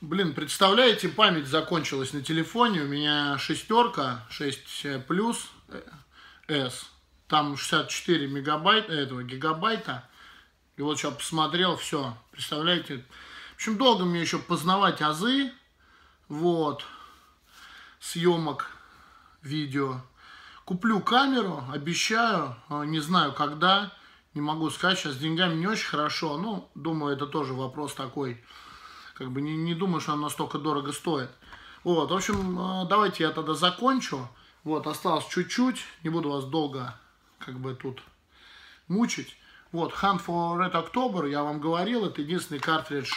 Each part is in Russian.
Блин, представляете, память закончилась на телефоне. У меня шестерка, 6 плюс S. Там 64 мегабайта, этого гигабайта. И вот сейчас посмотрел, все. Представляете? В общем, долго мне еще познавать азы. Вот. Съемок видео. Куплю камеру, обещаю. Не знаю, когда. Не могу сказать. Сейчас с деньгами не очень хорошо. Ну, думаю, это тоже вопрос такой. Как бы не, не думаю, что она настолько дорого стоит. Вот, в общем, а, давайте я тогда закончу. Вот, осталось чуть-чуть. Не буду вас долго, как бы, тут мучить. Вот, Hunt for Red October, я вам говорил, это единственный картридж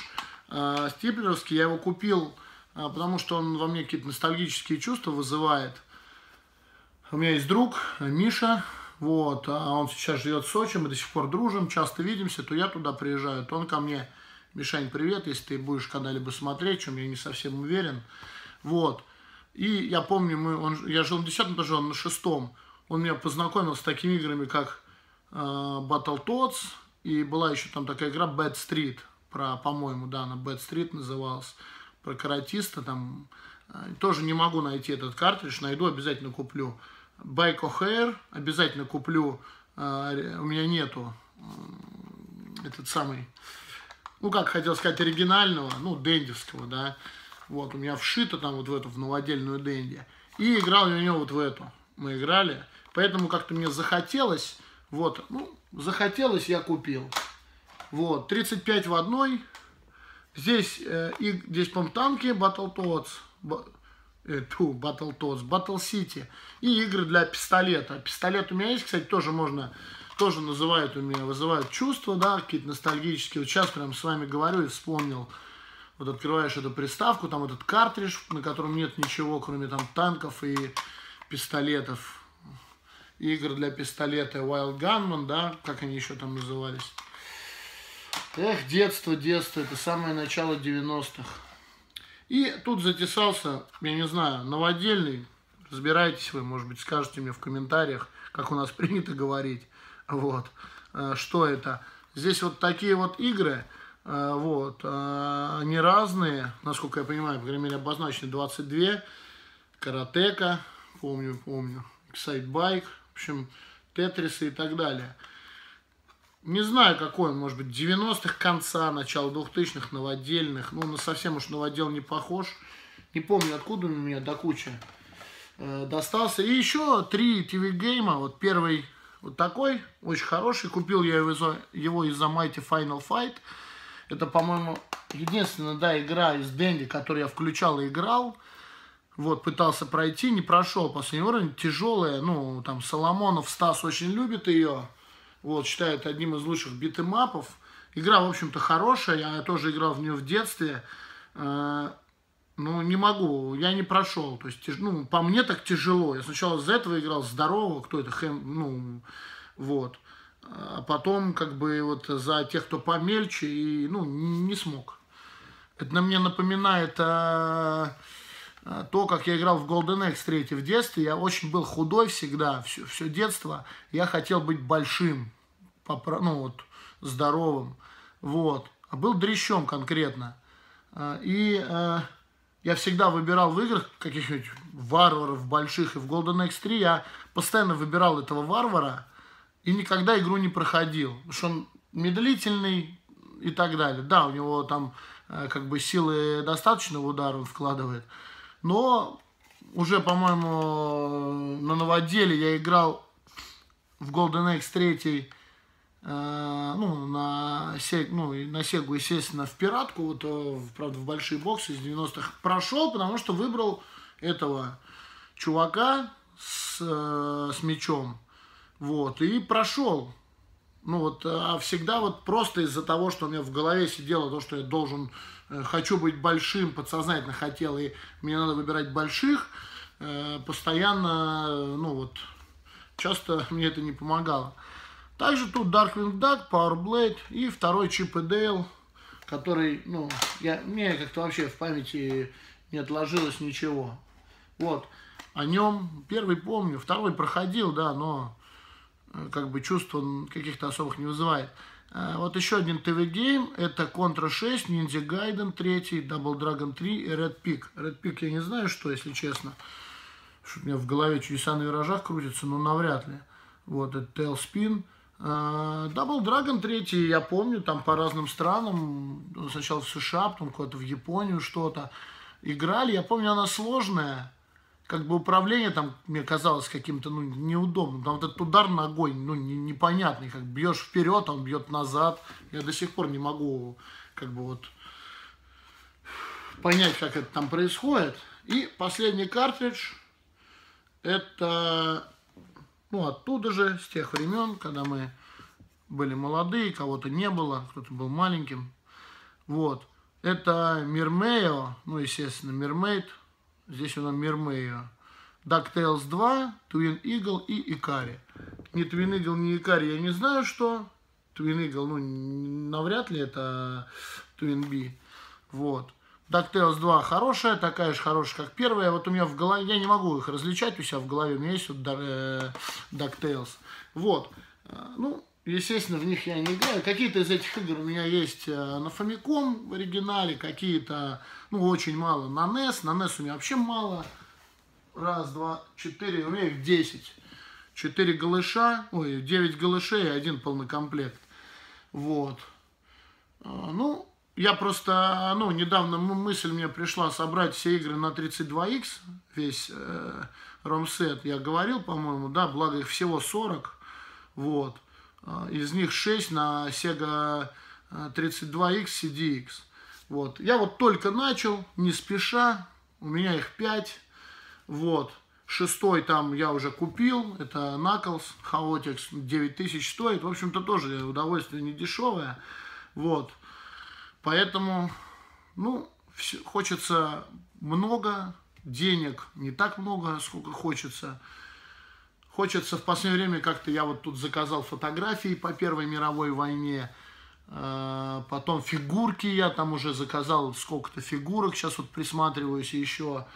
э, стиплеровский. Я его купил, э, потому что он во мне какие-то ностальгические чувства вызывает. У меня есть друг, Миша, вот, а он сейчас живет в Сочи, мы до сих пор дружим, часто видимся, то я туда приезжаю, то он ко мне. Мишань, привет, если ты будешь когда-либо смотреть, чем я не совсем уверен. Вот. И я помню, мы, он, я жил на 10 этаже, он на шестом. Он меня познакомил с такими играми, как э, Battletoads, и была еще там такая игра Bad Street, про, по-моему, да, она Bad Street называлась, про каратиста там. Э, тоже не могу найти этот картридж, найду, обязательно куплю. Bike O'Hare, обязательно куплю, э, у меня нету э, этот самый, ну, как хотел сказать, оригинального, ну, дендевского, да, вот, у меня вшито там вот в эту, в новодельную Дэнди. И играл я у него вот в эту. Мы играли. Поэтому как-то мне захотелось. Вот, ну, захотелось, я купил. Вот, 35 в одной. Здесь, э, и, здесь, по-моему, танки Battletoads. Ба, э, ту, Battle City. И игры для пистолета. Пистолет у меня есть, кстати, тоже можно тоже называют у меня, вызывают чувства, да, какие-то ностальгические. Вот сейчас прям с вами говорю и вспомнил вот открываешь эту приставку, там этот картридж, на котором нет ничего, кроме там танков и пистолетов. Игр для пистолета Wild Gunman, да, как они еще там назывались. Эх, детство, детство, это самое начало 90-х. И тут затесался, я не знаю, новодельный, разбирайтесь вы, может быть, скажете мне в комментариях, как у нас принято говорить, вот, э, что это. Здесь вот такие вот игры, а, вот. А, они разные, насколько я понимаю, по крайней мере, обозначены 22. Каратека, помню, помню. Excite в общем, Тетрисы и так далее. Не знаю, какой он, может быть, 90-х конца, начало 2000-х, новодельных. Ну, на совсем уж новодел не похож. Не помню, откуда у меня до кучи э, достался. И еще три TV-game а. Вот первый вот такой, очень хороший. Купил я его из-за, его из-за Mighty Final Fight. Это, по-моему, единственная, да, игра из Дэнди, которую я включал и играл. Вот, пытался пройти, не прошел последний уровень. Тяжелая, ну, там, Соломонов, Стас очень любит ее. Вот, считает одним из лучших beat 'em up ов. Игра, в общем-то, хорошая. Я тоже играл в нее в детстве. Ну, не могу, я не прошел. То есть, ну, по мне так тяжело. Я сначала из этого играл здорово, кто это, Хэм, ну, вот а потом как бы вот за тех, кто помельче, и, ну, не смог. Это на мне напоминает а, а, то, как я играл в Golden X 3 в детстве. Я очень был худой всегда, все, все детство. Я хотел быть большим, ну вот, здоровым, вот. А был дрещом конкретно. А, и а, я всегда выбирал в играх каких-нибудь варваров больших. И в Golden X3 я постоянно выбирал этого варвара, и никогда игру не проходил. Потому что он медлительный и так далее. Да, у него там э, как бы силы достаточно в удар он вкладывает. Но уже, по-моему, на новоделе я играл в Golden X 3 э, ну, на, ну, на Сегу, естественно, в пиратку, вот, э, правда, в большие боксы из 90-х прошел, потому что выбрал этого чувака с, с мечом. Вот, и прошел. Ну вот, а всегда вот просто из-за того, что у меня в голове сидело то, что я должен, э, хочу быть большим, подсознательно хотел, и мне надо выбирать больших, э, постоянно, ну вот, часто мне это не помогало. Также тут Darkwing Duck, Power Blade и второй Чип и Дейл, который, ну, я, мне как-то вообще в памяти не отложилось ничего. Вот, о нем первый помню, второй проходил, да, но Э, как бы чувств он каких-то особых не вызывает. Э, вот еще один Game, это Contra 6, Ninja Gaiden 3, Double Dragon 3 и Red Peak. Red Peak я не знаю, что, если честно. Что у меня в голове чудеса на виражах крутится, но навряд ли. Вот, это Tailspin. Э, Double Dragon 3, я помню, там по разным странам, сначала в США, потом куда-то в Японию что-то. Играли, я помню, она сложная, как бы управление там мне казалось каким-то ну, неудобным. Там вот этот удар ногой, ну, не, непонятный, как бьешь вперед, он бьет назад. Я до сих пор не могу как бы вот понять, как это там происходит. И последний картридж, это ну, оттуда же, с тех времен, когда мы были молодые, кого-то не было, кто-то был маленьким. Вот. Это Мирмео, ну, естественно, Мирмейд, Здесь у нас Мирмея. DuckTales 2, Twin Eagle и Икари. Ни Twin Eagle, ни Икари я не знаю, что. Twin Eagle, ну, навряд ли это Twin B. Вот. DuckTales 2 хорошая, такая же хорошая, как первая. Вот у меня в голове, я не могу их различать у себя в голове, у меня есть вот э, DuckTales. Вот. Ну, естественно, в них я не играю. Какие-то из этих игр у меня есть э, на Famicom в оригинале, какие-то ну, очень мало на NES. На NES у меня вообще мало. Раз, два, четыре, у меня их десять. Четыре голыша, ой, девять голышей и один полнокомплект. Вот. Я просто, ну, недавно мысль мне пришла собрать все игры на 32X, весь э, ромсет, я говорил, по-моему, да, благо их всего 40, вот. А, из них 6 на Sega 32X CDX. Вот. Я вот только начал, не спеша, у меня их 5. Вот. Шестой там я уже купил, это Knuckles, Chaotix, 9000 стоит. В общем-то тоже удовольствие не дешевое. Вот. Поэтому, ну, хочется много денег, не так много, сколько хочется. Хочется в последнее время как-то, я вот тут заказал фотографии по Первой мировой войне, а, потом фигурки я там уже заказал сколько-то фигурок, сейчас вот присматриваюсь еще.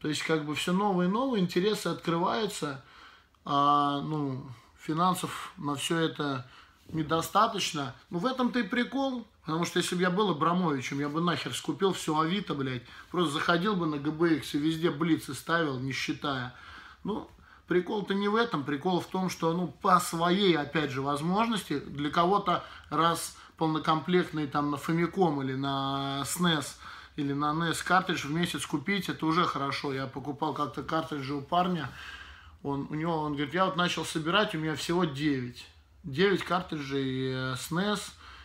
То есть как бы все новые и новые интересы открываются, а ну, финансов на все это недостаточно. Ну в этом-то и прикол, потому что если бы я был Абрамовичем, я бы нахер скупил все Авито, блядь, просто заходил бы на GBX и везде блицы ставил, не считая. Ну, прикол-то не в этом, прикол в том, что, ну, по своей, опять же, возможности, для кого-то раз полнокомплектный там на Famicom или на SNES или на NES картридж в месяц купить, это уже хорошо. Я покупал как-то картриджи у парня, он, у него, он говорит, я вот начал собирать, у меня всего 9. 9 картриджей SNES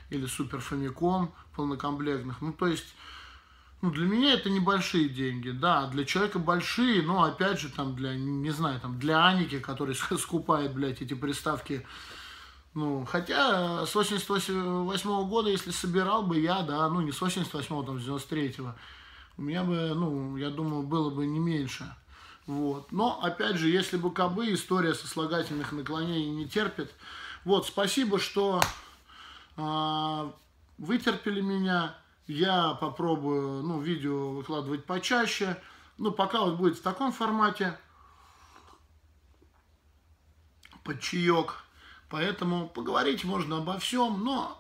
или Super Famicom полнокомплектных. Ну, то есть, ну, для меня это небольшие деньги, да, для человека большие, но, опять же, там, для, не знаю, там, для Аники, который скупает, блядь, эти приставки ну, хотя с 88 -го года, если собирал бы я, да, ну не с 88 там, с 93-го, у меня бы, ну, я думаю, было бы не меньше. Вот. Но, опять же, если бы кобы, история сослагательных наклонений не терпит. Вот, спасибо, что э, вытерпели меня. Я попробую, ну, видео выкладывать почаще. Ну, пока вот будет в таком формате. Под чаек. Поэтому поговорить можно обо всем, но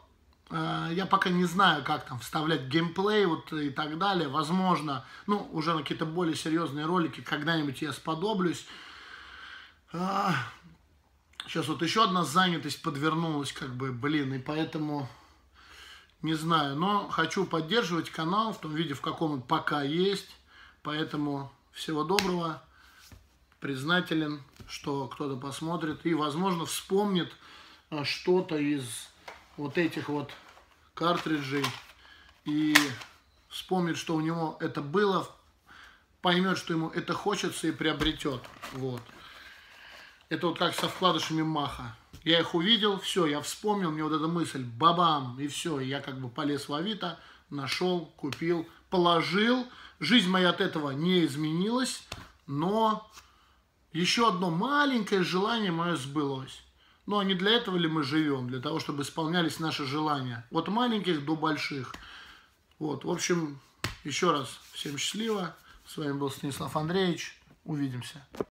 э, я пока не знаю, как там вставлять геймплей вот и так далее. Возможно, ну, уже на какие-то более серьезные ролики когда-нибудь я сподоблюсь. А, сейчас вот еще одна занятость подвернулась, как бы, блин, и поэтому не знаю, но хочу поддерживать канал в том виде, в каком он пока есть. Поэтому всего доброго признателен, что кто-то посмотрит и, возможно, вспомнит а, что-то из вот этих вот картриджей и вспомнит, что у него это было, поймет, что ему это хочется и приобретет. Вот. Это вот как со вкладышами Маха. Я их увидел, все, я вспомнил, мне вот эта мысль, бабам, и все, я как бы полез в Авито, нашел, купил, положил. Жизнь моя от этого не изменилась, но еще одно маленькое желание мое сбылось. Ну, а не для этого ли мы живем? Для того, чтобы исполнялись наши желания. От маленьких до больших. Вот, в общем, еще раз всем счастливо. С вами был Станислав Андреевич. Увидимся.